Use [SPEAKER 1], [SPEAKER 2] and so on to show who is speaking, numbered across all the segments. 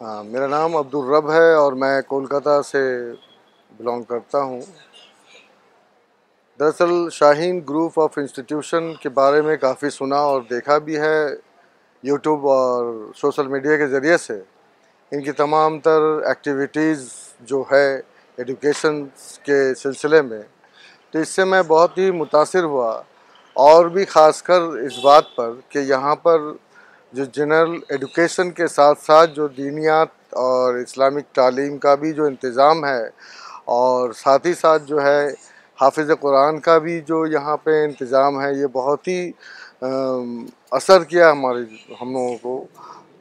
[SPEAKER 1] हाँ मेरा नाम अब्दुल रब है और मैं कोलकाता से बिलोंग करता हूँ। दरअसल शाहीन ग्रुप ऑफ़ इंस्टीट्यूशन के बारे में काफ़ी सुना और देखा भी है, यूट्यूब और सोशल मीडिया के ज़रिए से। इनकी तमाम तर एक्टिविटीज़ जो है एजुकेशन के सिलसिले में। तो इससे मैं बहुत ही मुतासर हुआ और भी ख़ासकर इस बात पर कि यहाँ पर जो जनरल एडुकेशन के साथ साथ जो दीनियात और इस्लामिक तालीम का भी जो इंतज़ाम है और साथ ही साथ जो है हाफिज़ कुरान का भी जो यहाँ पे इंतज़ाम है, ये बहुत ही असर किया हमारे, हम लोगों को।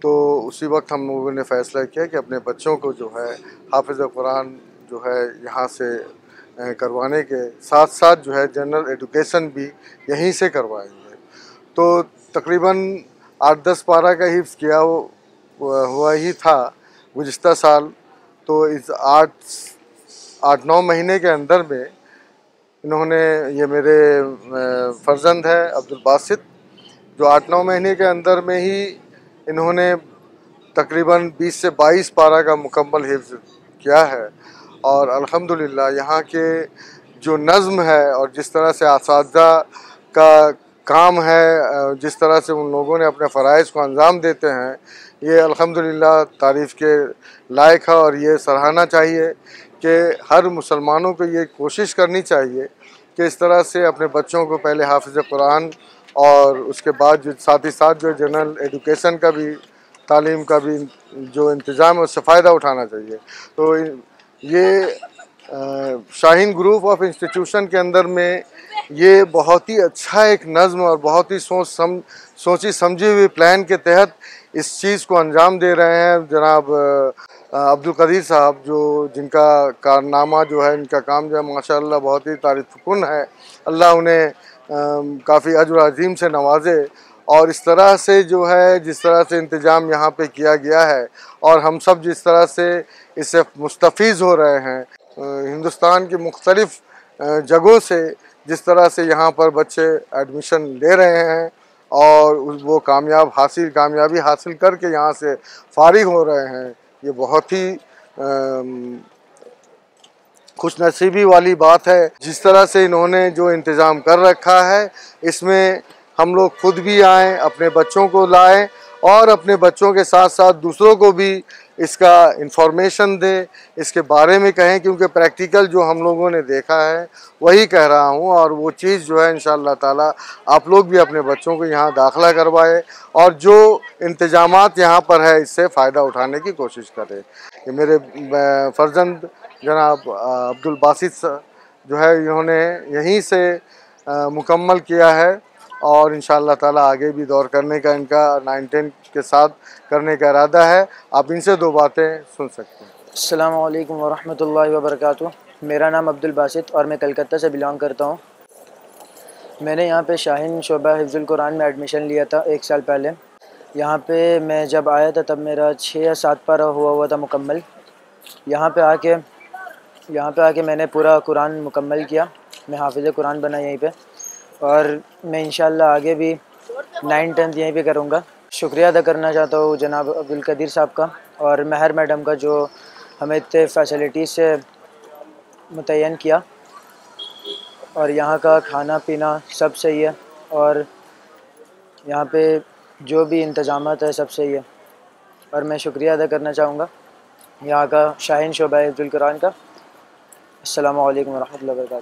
[SPEAKER 1] तो उसी वक्त हम लोगों ने फ़ैसला किया कि अपने बच्चों को जो है हाफिज़ कुरान जो है यहाँ से करवाने के साथ साथ जो है जनरल एडुकेशन भी यहीं से करवाएँगे। तो तकरीबन आठ दस पारा का हिफ्स किया हुआ ही था गुज्त साल। तो इस आठ आठ, नौ महीने के अंदर में इन्होंने ये मेरे फर्जंद है, अब्दुल बासित, जो आठ, नौ महीने के अंदर में ही इन्होंने तकरीबन 20 से 22 पारा का मुकम्मल हिफ्ज किया है। और अल्हम्दुलिल्लाह, यहाँ के जो नज़म है और जिस तरह से इस का काम है जिस तरह से उन लोगों ने अपने फ़रज़ को अंजाम देते हैं, ये अल्हम्दुलिल्लाह तारीफ़ के लायक है और ये सराहना चाहिए कि हर मुसलमानों को ये कोशिश करनी चाहिए कि इस तरह से अपने बच्चों को पहले हाफिज़ कुरान और उसके बाद जो साथ ही साथ जो जनरल एजुकेशन का भी, तालीम का भी जो इंतज़ाम है, उससे फ़ायदा उठाना चाहिए। तो ये शाहीन ग्रुप ऑफ़ इंस्टीट्यूशन के अंदर में ये बहुत ही अच्छा एक नज़म और बहुत ही सोच सम, सोची समझी हुई प्लान के तहत इस चीज़ को अंजाम दे रहे हैं जनाब अब्दुल कदीर साहब, जो जिनका कारनामा जो है, इनका काम जो है, माशाल्लाह बहुत ही तारीफ़ुन है। अल्लाह उन्हें काफ़ी अजर अजीम से नवाजे और इस तरह से जो है, जिस तरह से इंतज़ाम यहाँ पे किया गया है और हम सब जिस तरह से इससे मुस्तफ़ हो रहे हैं हिंदुस्तान की मुख्तलिफ़ जगहों से जिस तरह से यहाँ पर बच्चे एडमिशन ले रहे हैं और वो कामयाब हासिल, कामयाबी हासिल करके यहाँ से फारिग हो रहे हैं, ये बहुत ही खुश नसीबी वाली बात है। जिस तरह से इन्होंने जो इंतज़ाम कर रखा है, इसमें हम लोग खुद भी आएँ, अपने बच्चों को लाएँ और अपने बच्चों के साथ साथ दूसरों को भी इसका इंफॉर्मेशन दें, इसके बारे में कहें, क्योंकि प्रैक्टिकल जो हम लोगों ने देखा है, वही कह रहा हूँ। और वो चीज़ जो है इन ताला, आप लोग भी अपने बच्चों को यहाँ दाखिला करवाए और जो इंतज़ाम यहाँ पर है, इससे फ़ायदा उठाने की कोशिश करें। ये मेरे फर्जंद जनाब अब्दुल बासित जो है, इन्होंने यहीं से मुकम्मल किया है। और इन ताला आगे भी दौर करने का, इनका नाइन टेन के साथ करने का इरादा है। आप इनसे दो बातें सुन सकते हैं।
[SPEAKER 2] अल्लाम वरहमल वबरक मेरा नाम अब्दुल बासित और मैं कलकत्ता से बिलोंग करता हूँ। मैंने यहाँ पे शाहीन शोबा हिफ्ज़ुल कुरान में एडमिशन लिया था एक साल पहले। यहाँ पे मैं जब आया था, तब मेरा छः या सात पारा हुआ हुआ था मुकम्मल। यहाँ पे आके, यहाँ पे आके मैंने पूरा कुरान मुकम्मल किया। मैं हाफिज़ कुरान बना यहीं पे। और मैं इन आगे भी नाइन टेंथ यहीं पे करूँगा। शुक्रिया अदा करना चाहता हूँ जनाब अब्दुल कदीर साहब का और महर मैडम का जो हमें इतने फैसिलिटीज़ से मुतन किया। और यहाँ का खाना पीना सब सही है और यहाँ पे जो भी इंतज़ाम है सब सही है। और मैं शुक्रिया अदा करना चाहूँगा यहाँ का शाहीन शोबा अब्दुल कुरान का। अल्लाम वरहमल वर्का